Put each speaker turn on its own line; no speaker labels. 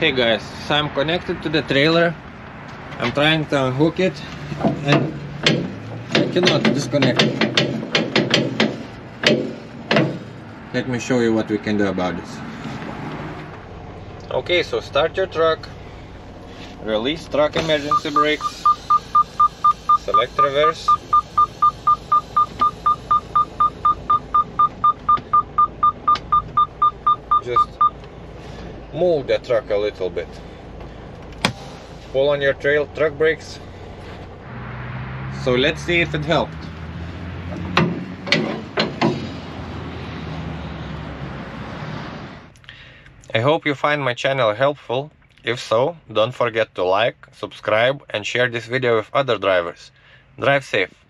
Hey guys, so I'm connected to the trailer. I'm trying to unhook it and I cannot disconnect. Let me show you what we can do about this. Okay, so start your truck. Release truck emergency brakes. Select reverse. Just move the truck a little bit. Pull on your trail truck brakes. So let's see if it helped. I hope you find my channel helpful. If so, don't forget to like, subscribe and share this video with other drivers. Drive safe.